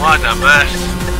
What a mess.